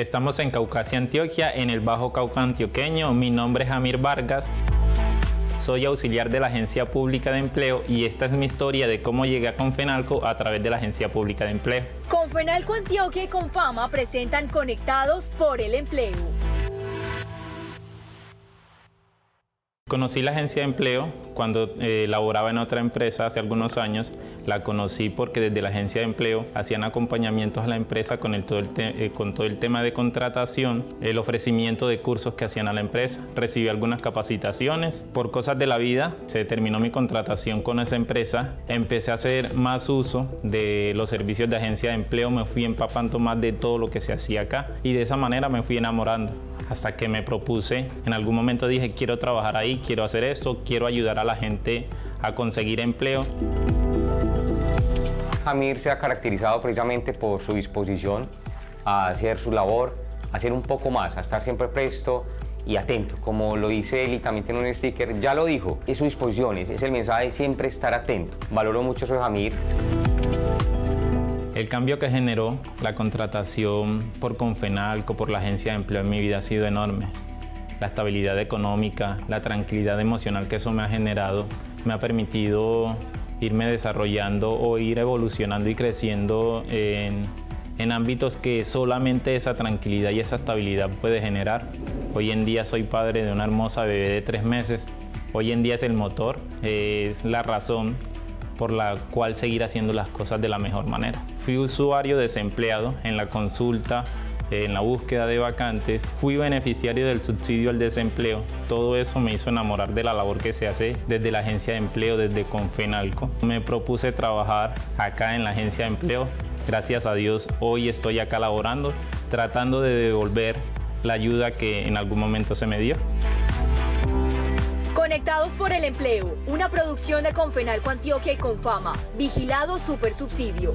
Estamos en Caucasia, Antioquia, en el Bajo Cauca antioqueño. Mi nombre es Amir Vargas. Soy auxiliar de la Agencia Pública de Empleo y esta es mi historia de cómo llegué a Confenalco a través de la Agencia Pública de Empleo. Confenalco Antioquia y Confama presentan Conectados por el Empleo. Conocí la agencia de empleo cuando eh, laboraba en otra empresa hace algunos años. La conocí porque desde la agencia de empleo hacían acompañamientos a la empresa con, todo, el eh, con todo el tema de contratación, el ofrecimiento de cursos que hacían a la empresa. Recibí algunas capacitaciones. Por cosas de la vida se terminó mi contratación con esa empresa. Empecé a hacer más uso de los servicios de agencia de empleo. Me fui empapando más de todo lo que se hacía acá y de esa manera me fui enamorando hasta que me propuse, en algún momento dije, quiero trabajar ahí, quiero hacer esto, quiero ayudar a la gente a conseguir empleo. Jamir se ha caracterizado precisamente por su disposición a hacer su labor, a hacer un poco más, a estar siempre presto y atento. Como lo dice él y también tiene un sticker, ya lo dijo, es su disposición, es el mensaje de siempre estar atento. Valoro mucho eso de Jamir. El cambio que generó la contratación por Confenalco, por la agencia de empleo en mi vida ha sido enorme. La estabilidad económica, la tranquilidad emocional que eso me ha generado, me ha permitido irme desarrollando o ir evolucionando y creciendo en, ámbitos que solamente esa tranquilidad y esa estabilidad puede generar. Hoy en día soy padre de una hermosa bebé de tres meses. Hoy en día es el motor, es la razón por la cual seguir haciendo las cosas de la mejor manera. Fui usuario desempleado en la consulta, en la búsqueda de vacantes, fui beneficiario del subsidio al desempleo. Todo eso me hizo enamorar de la labor que se hace desde la agencia de empleo, desde Confenalco. Me propuse trabajar acá en la agencia de empleo. Gracias a Dios hoy estoy acá laborando, tratando de devolver la ayuda que en algún momento se me dio. Conectados por el Empleo, una producción de Confenalco Antioquia y Confama, vigilado Super Subsidio.